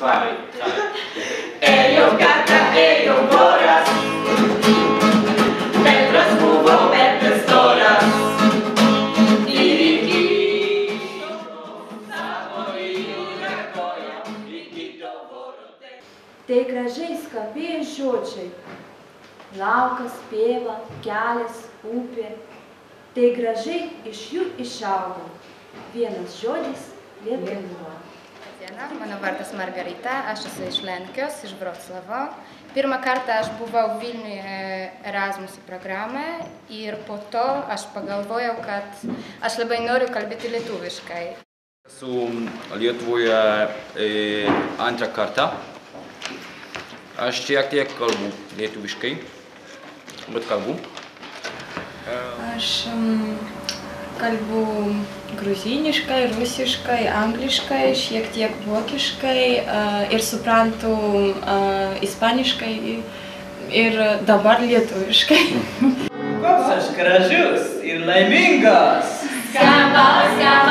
Slavi. Slavi. Ejam katra, ejam voras, Petras buvo Petras storas. Iki savo jūra koja, iki do vorote. Tai gražiai skambėjo žodžiai. Laukas, pieva, kelias, upė. Tai gražiai iš jų išaugo. Vienas žodis - Lietuva. Diena, mano vardas Margarita, aš esu iš Lenkijos, iš Vroclavo. Pirmą kartą aš buvau Vilniuje Erasmus programą ir po to aš pagalvojau, kad aš labai noriu kalbėti lietuviškai. Esu Lietuvoje e, antrą kartą. Aš šiek tiek kalbu lietuviškai, bet kalbu. Aš um, kalbu gruziniškai, rusiškai, angliškai, šiek tiek vokiškai uh, ir suprantu uh, ispaniškai ir dabar lietuviškai. Koks aš gražus ir laimingas. Skamba, skamba.